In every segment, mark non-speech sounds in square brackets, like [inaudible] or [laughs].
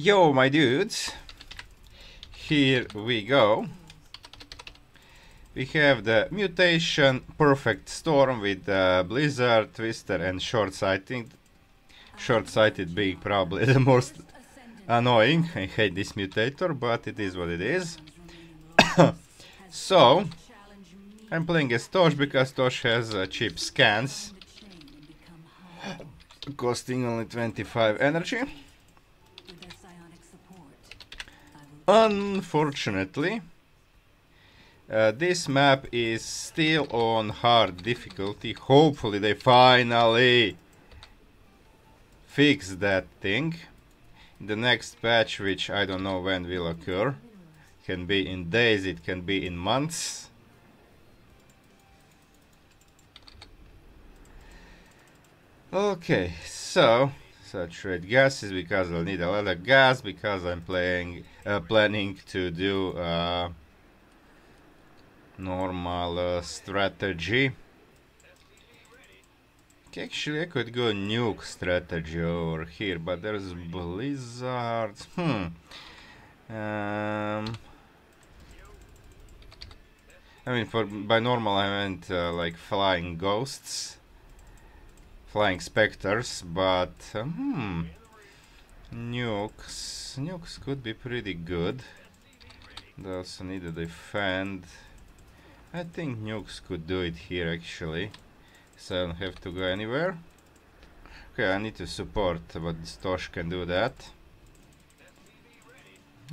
Yo, my dudes. Here we go. We have the mutation perfect storm with uh, blizzard, twister, and short-sighted. Short-sighted being probably [laughs] the most annoying. I hate this mutator, but it is what it is. [coughs] so, I'm playing as Tosh because Tosh has uh, cheap scans, [gasps] costing only 25 energy. Unfortunately, uh, this map is still on hard difficulty. Hopefully they finally fix that thing. The next patch, which I don't know when will occur, can be in days, it can be in months. Okay, so saturate gases because I'll need a lot of gas because I'm playing uh, planning to do uh, normal uh, strategy. Actually, I could go nuke strategy over here, but there's blizzards. Hmm. Um. I mean, for by normal I meant uh, like flying ghosts flying specters, but hmm, nukes, nukes could be pretty good. They also need to defend. I think nukes could do it here actually, so I don't have to go anywhere. Okay, I need to support, but Tosh can do that.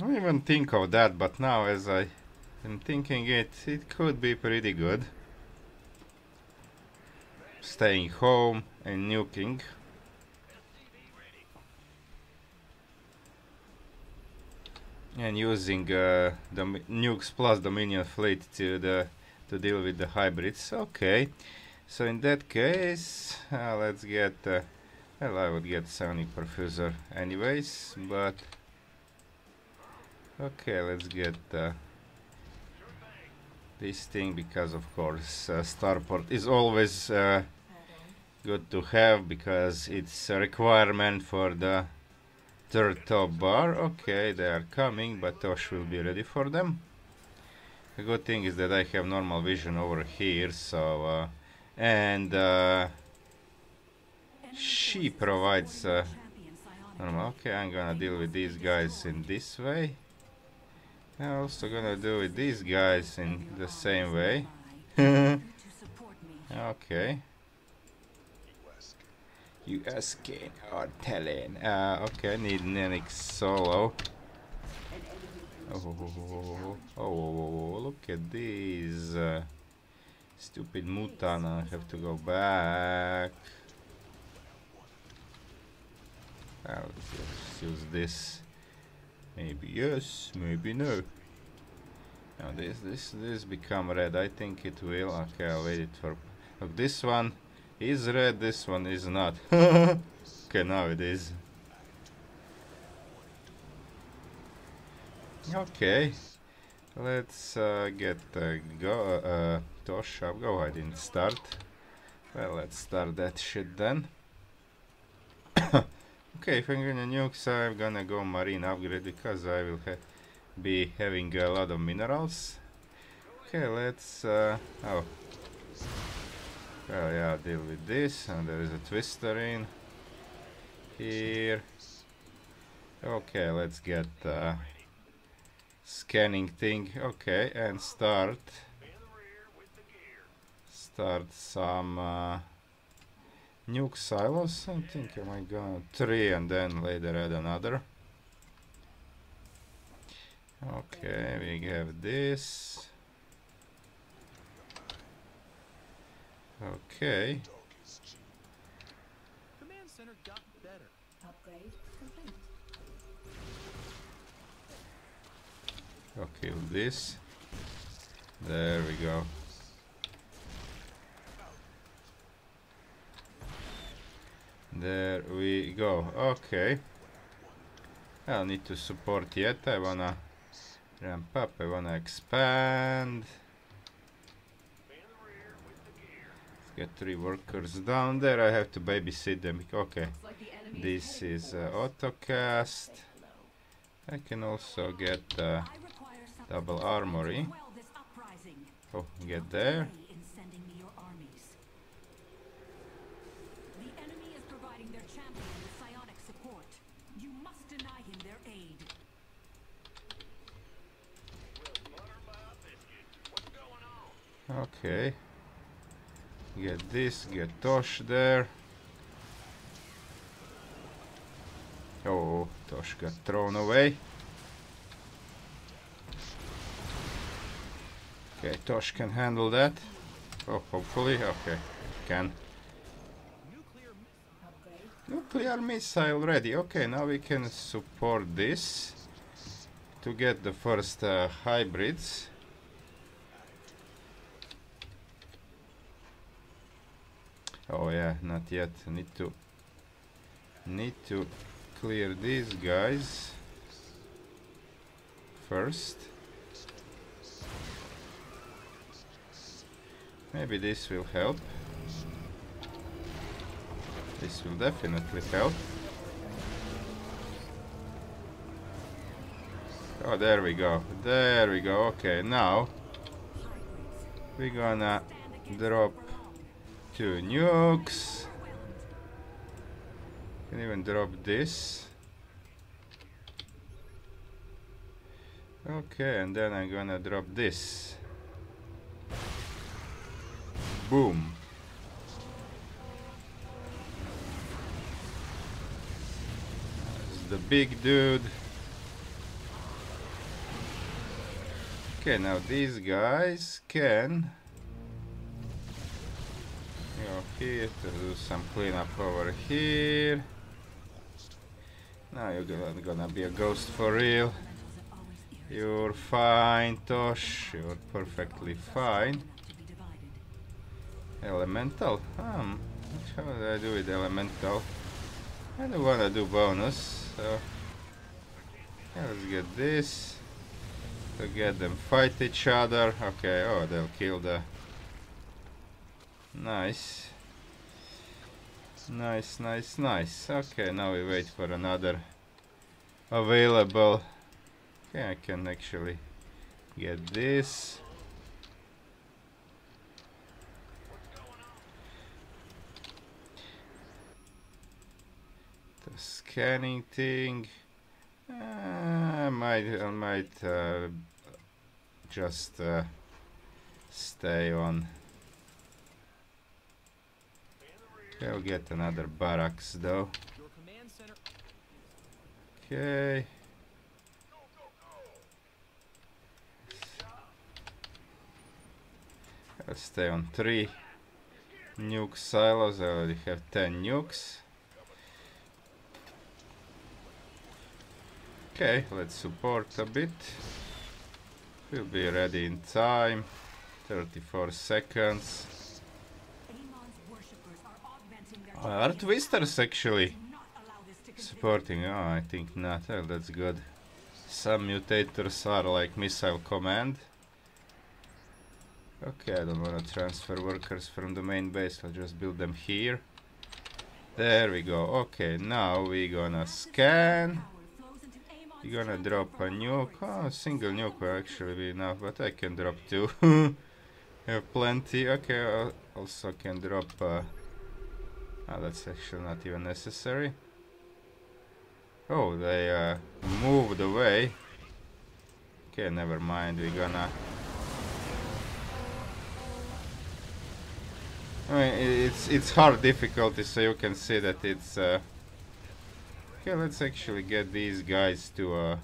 I don't even think of that, but now as I am thinking it, it could be pretty good. Staying home, and nuking. And using uh, the nukes plus Dominion fleet to the to deal with the hybrids. Okay, so in that case, uh, let's get. Uh, well, I would get Sonic Perfusor anyways, but okay, let's get uh, this thing because of course uh, Starport is always uh, good to have because it's a requirement for the third top bar. Okay, they are coming, but Tosh will be ready for them. The good thing is that I have normal vision over here, so uh, and uh, she provides uh, normal. Okay, I'm gonna deal with these guys in this way. I'm also gonna do with these guys in the same way. [laughs] [laughs] okay. You asking or telling? Uh, okay, I need Nenix solo. Oh, oh, oh, oh, oh, look at these. Uh, stupid Mutana, I have to go back. Uh, use this. Maybe yes, maybe no. Now this, this, this become red. I think it will. Okay, I'll wait it for. Look, this one is red, this one is not. [laughs] okay, now it is. Okay, let's uh, get uh, go uh, Tosh up. Go ahead and start. Well, let's start that shit then. [coughs] okay, if I'm gonna nuke, I'm gonna go marine upgrade because I will ha be having a lot of minerals. Okay, let's. Uh, oh. Well, yeah, deal with this, and there is a twister in here. Okay, let's get uh, scanning thing. Okay, and start start some uh, nuke silos. I think I might go three and then later add another. Okay, we have this. Okay. Command center got better. Upgrade complete. Okay, this. There we go. There we go. Okay. I don't need to support yet. I wanna ramp up. I wanna expand. Get three workers down there. I have to babysit them. Okay. This is uh, autocast. I can also get uh, double armory. Oh, get there. Okay. Get this, get Tosh there. Oh, Tosh got thrown away. Okay, Tosh can handle that. Oh, hopefully, okay, can. Nuclear missile. Ready. Okay, now we can support this to get the first uh, hybrids. Oh yeah, not yet. Need to need to clear these guys first. Maybe this will help. This will definitely help. Oh, there we go. There we go. Okay, now we're gonna drop. Two nukes. Can even drop this. Okay, and then I'm gonna drop this. Boom. The big dude. Okay, now these guys can here to do some cleanup over here. Now you're gonna, gonna be a ghost for real. You're fine, Tosh. You're perfectly fine. Elemental? Um, how do I do with elemental? I don't wanna do bonus, so yeah, let's get this. To get them fight each other. Okay, oh they'll kill the Nice. Nice, nice, nice. Okay, now we wait for another available. Okay, I can actually get this. The scanning thing. Uh, might, I might uh, just uh, stay on. Okay, I'll get another barracks though. Okay. I'll stay on three nuke silos. I already have ten nukes. Okay, let's support a bit. We'll be ready in time. 34 seconds. Oh, are twisters actually supporting? Oh, I think not. Oh, that's good. Some mutators are like missile command. Okay, I don't want to transfer workers from the main base. I'll just build them here. There we go. Okay, now we gonna scan. You're gonna drop a nuke. Oh, single nuke will actually be enough, but I can drop two. [laughs] Have plenty. Okay, I also can drop. Uh, oh, that's actually not even necessary. Oh, they uh, moved away. Okay, never mind. We're gonna. I mean, it's it's hard difficulty, so you can see that it's. Uh, Okay, let's actually get these guys to uh,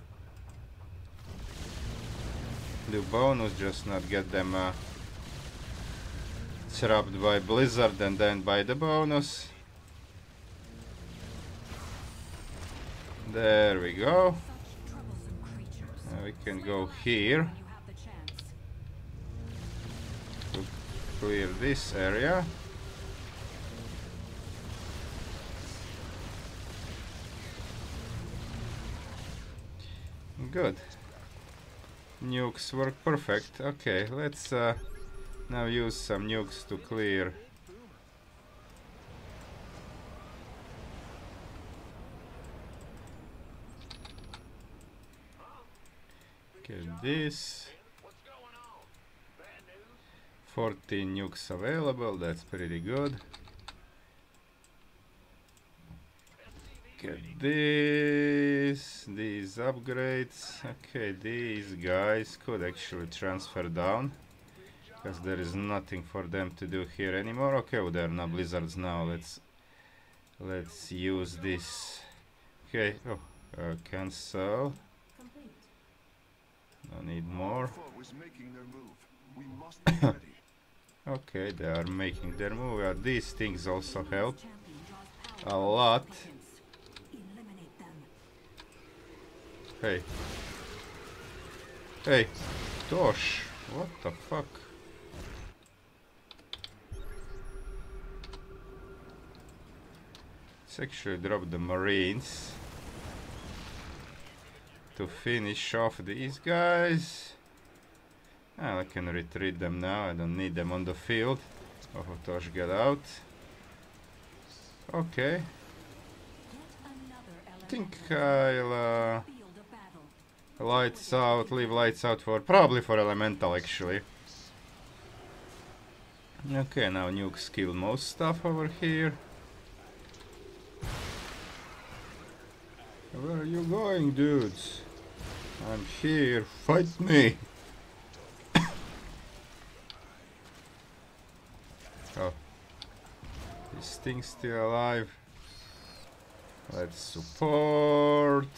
do bonus, just not get them uh, trapped by Blizzard and then by the bonus. There we go. Now we can go here to clear this area. Good. Nukes work perfect. Okay, let's uh, now use some nukes to clear. Boomer. This. 14 nukes available, that's pretty good. Get this, these upgrades. Okay, these guys could actually transfer down. Because there is nothing for them to do here anymore. Okay, well, they're no blizzards now. Let's let's use this. Okay, oh, uh, cancel. No need more. Foe is making their move. We must [coughs] be ready. Okay, they are making their move. Uh, these things also help a lot. applicants. Eliminate them. Hey. Hey. Tosh. What the fuck? Let's actually drop the marines to finish off these guys. Ah, I can retreat them now. I don't need them on the field. Oh, Tosh, get out. Okay. I think I'll uh. Lights out, leave lights out for probably for elemental actually. Okay, now nukes kill most stuff over here. Where are you going, dudes? I'm here, fight me! [coughs] oh. This thing's still alive. Let's support.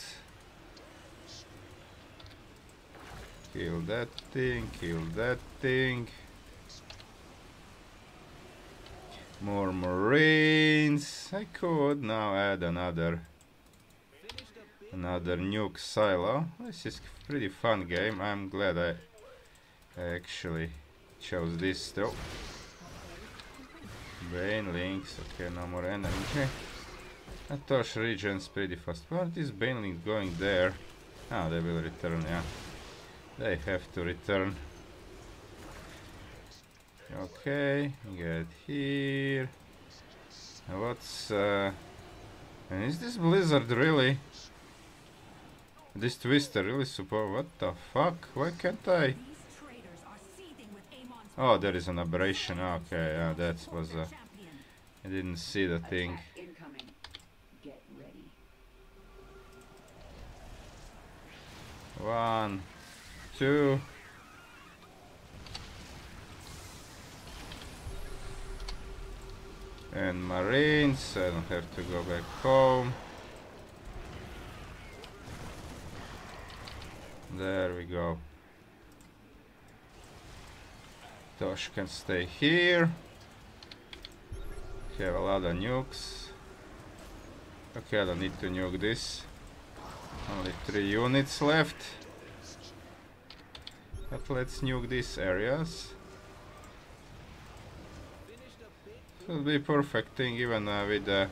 Kill that thing, kill that thing. More marines. I could now add another another nuke silo. This is pretty fun game. I'm glad I, actually chose this though. Brain links. Okay, no more energy. Atosh regions pretty fast. What is Brain link going there? Ah, they will return, yeah. They have to return. Okay, get here. What's uh and is this blizzard really? This twister really super what the fuck? Why can't I? These traitors are seething with Amon's Oh there is an aberration, okay, yeah that was a. I didn't see the thing. Get ready. One, two. And Marines, I don't have to go back home. There we go. Tosh can stay here. Have a lot of nukes. Okay, I don't need to nuke this. Only three units left. But let's nuke these areas. It'll be perfect thing even uh, with the...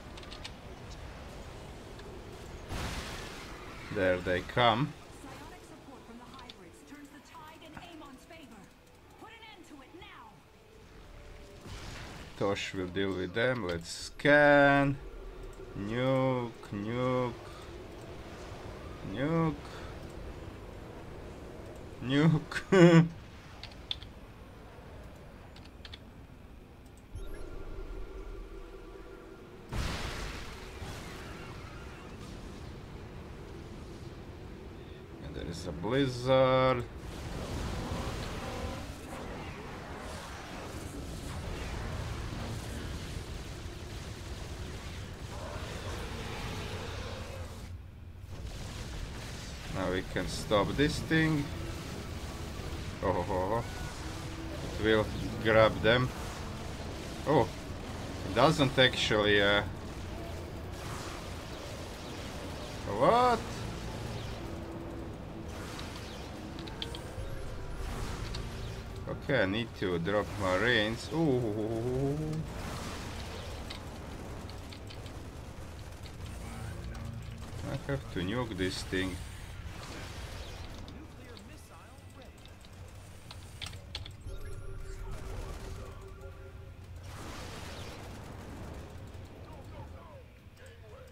There they come. Tosh will deal with them. Let's scan. Nuke, nuke. Nuke. Nuke. and there is a blizzard. Now we can stop this thing. Oh, it will grab them. Oh, it doesn't actually. Uh... What? Okay, I need to drop my reins. Ooh. I have to nuke this thing.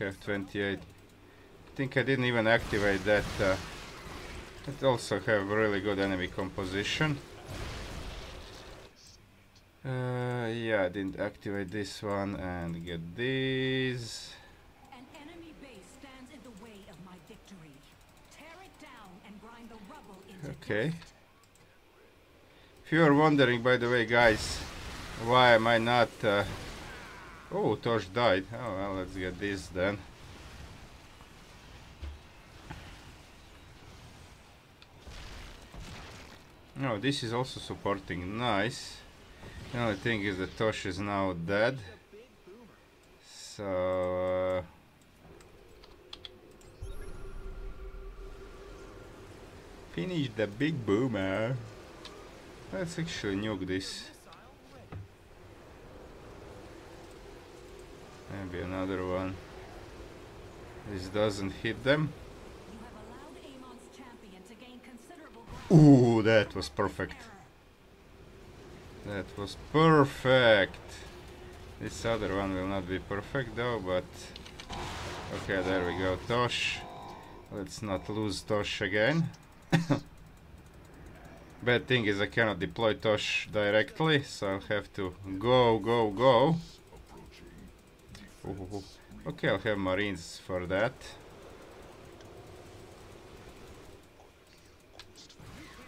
I have 28. I think I didn't even activate that. Uh, it also have really good enemy composition. Uh, yeah, I didn't activate this one and get these. An enemy base stands in the way of my victory. Tear it down and grind the rubble Okay. If you are wondering, by the way, guys, why am I not... Uh... Oh, Tosh died. Oh, well, let's get this then. No, this is also supporting nice. The only thing is that Tosh is now dead. So... Uh, finish the big boomer. Let's actually nuke this. Maybe another one. This doesn't hit them. Ooh, that was perfect. That was perfect. This other one will not be perfect though, but okay, there we go. Tosh. Let's not lose Tosh again. [laughs] Bad thing is I cannot deploy Tosh directly, so I'll have to go, go, go. Okay, I'll have Marines for that.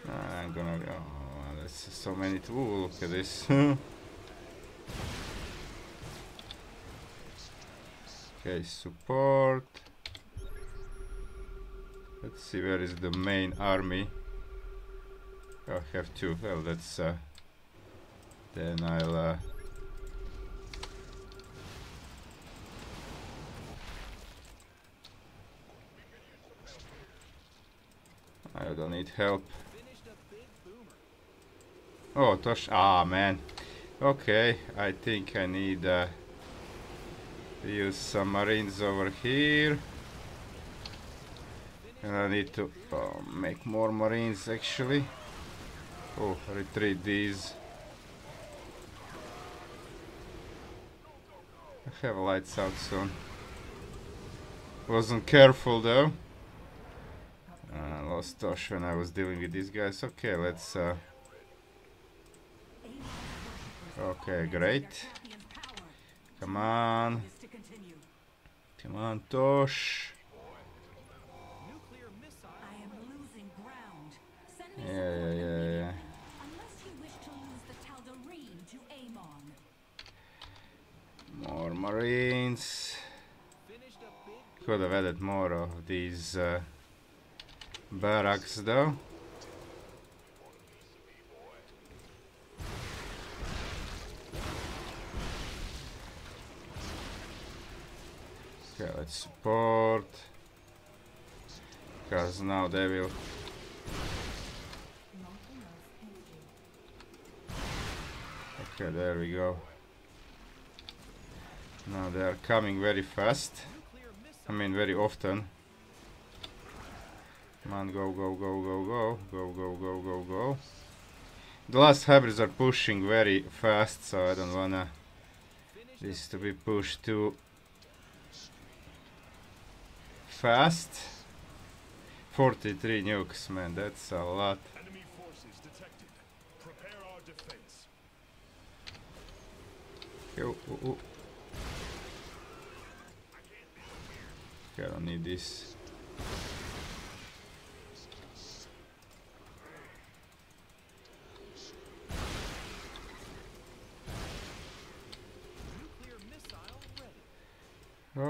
I'm gonna. Oh, there's so many to look at this. [laughs] okay, support. Let's see where is the main army. Oh, I have two. Well, that's. Uh, then I'll. Uh, I don't need help. Oh, Tosh. Ah, man. Okay, I think I need uh, use some marines over here. And I need to oh, make more marines actually. Oh, retreat these. I have lights out soon. Wasn't careful though. Tosh, when I was dealing with these guys. Okay, let's... Uh... Okay, great. Come on. Come on, Tosh. Yeah, yeah, yeah, yeah. More Marines. Could have added more of these uh, barracks though. Okay, let's support. Because now they will. Okay, there we go. Now they are coming very fast. I mean, very often. Come on, go, go, go, go, go, go, go, go, go, go. The last hybrids are pushing very fast, so I don't wanna this to be pushed too fast. 43 nukes, man, that's a lot. Enemy forces detected. Prepare our defense. Okay, ooh, ooh, ooh. Okay, I don't need this. nuclear missile ready.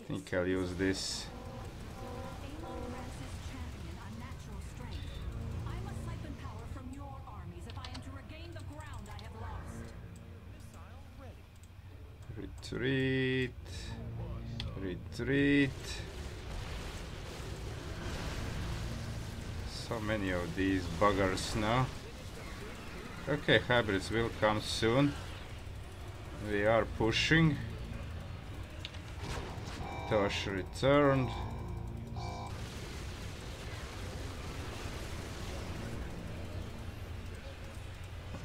have lost. Missile ready. Retreat. Retreat. So many of these buggers now. Okay, hybrids will come soon. We are pushing. Tosh returned.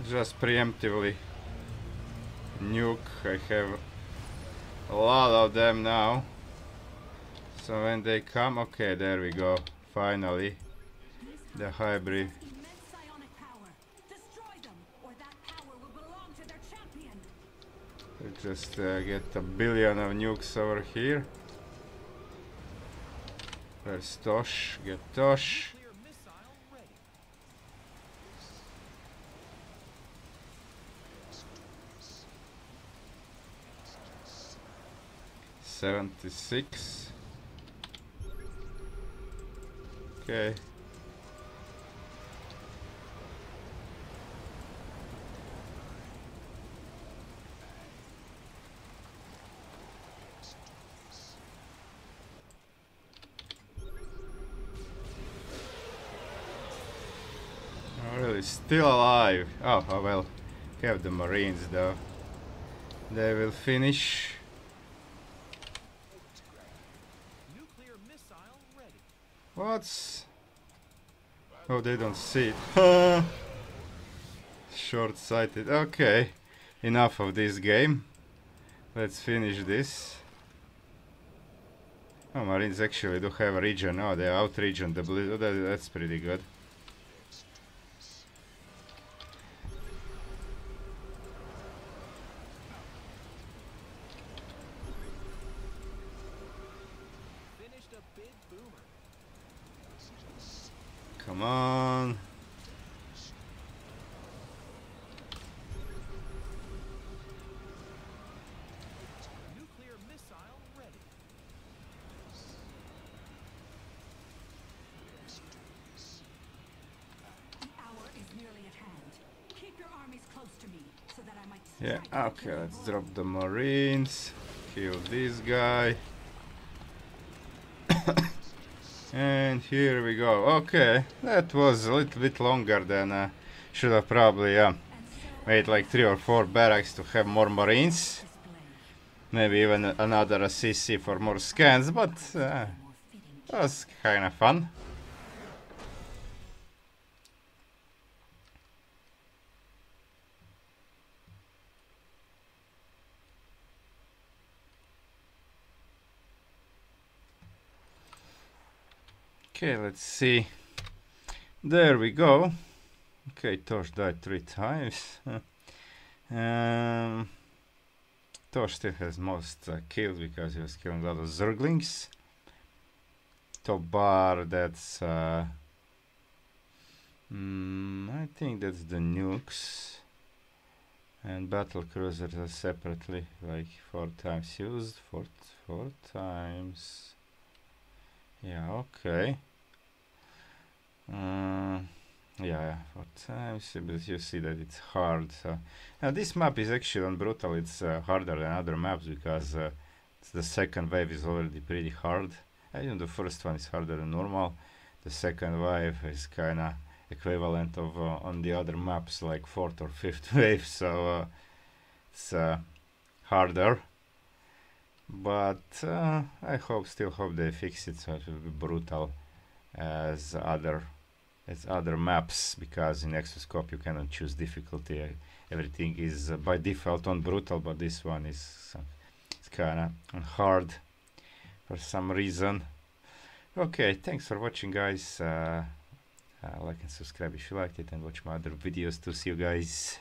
Just preemptively nuke. I have a lot of them now. So when they come, okay, there we go. Finally, the hybrid. Just uh, get a billion of nukes over here. Where's Tosh? Get Tosh. 76. Okay. Really? Still alive. Oh, oh well. Have the Marines though. They will finish. What's... Oh, they don't see it. Short-sighted. Okay. Enough of this game. Let's finish this. Oh, Marines actually do have a region. Oh, they out-region the blue. That, that's pretty good. I might Yeah, okay, let's drop the Marines. Kill this guy. And here we go. Okay, that was a little bit longer than uh, should have probably uh, made like three or four barracks to have more Marines. Maybe even another CC for more scans, but uh, was kind of fun. Okay, let's see. There we go. Okay, Tosh died three times. [laughs] um, Tosh still has most uh, kills because he was killing a lot of Zerglings. Tobar, that's. Uh, mm, I think that's the nukes. And battle cruisers are separately, like four times used. Four, four times. Yeah, okay. Uh, yeah, four times, but you see that it's hard. So. Now this map is actually on brutal. It's uh, harder than other maps because uh, the second wave is already pretty hard. I the first one is harder than normal. The second wave is kind of equivalent of uh, on the other maps like fourth or fifth [laughs] wave. So uh, it's uh, harder. But uh, I hope, still hope they fix it so it will be brutal as other as other maps because in Nexus Coop you cannot choose difficulty. Uh, everything is uh, by default on brutal, but this one is uh, it's kind of on hard for some reason. Okay, thanks for watching, guys. Uh, uh, like and subscribe if you liked it, and watch my other videos to see you guys.